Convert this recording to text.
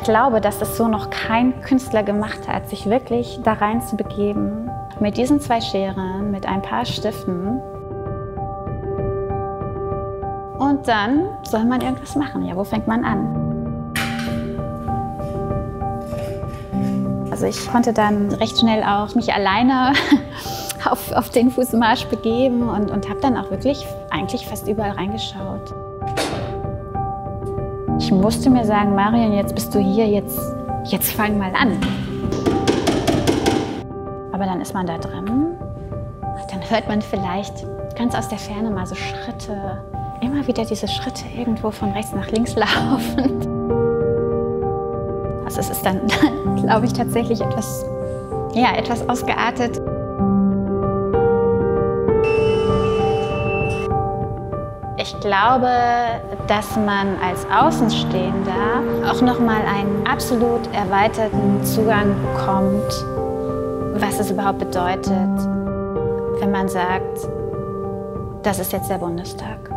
ich glaube, dass es so noch kein Künstler gemacht hat, sich wirklich da rein zu begeben. Mit diesen zwei Scheren, mit ein paar Stiften. Und dann soll man irgendwas machen. Ja, wo fängt man an? Also ich konnte dann recht schnell auch mich alleine auf, auf den Fußmarsch begeben und, und habe dann auch wirklich eigentlich fast überall reingeschaut. Ich musste mir sagen, Marion, jetzt bist du hier, jetzt, jetzt fang mal an. Aber dann ist man da drin, dann hört man vielleicht ganz aus der Ferne mal so Schritte, immer wieder diese Schritte irgendwo von rechts nach links laufen. Also es ist dann, glaube ich, tatsächlich etwas, ja, etwas ausgeartet. Ich glaube, dass man als Außenstehender auch noch mal einen absolut erweiterten Zugang bekommt, was es überhaupt bedeutet, wenn man sagt, das ist jetzt der Bundestag.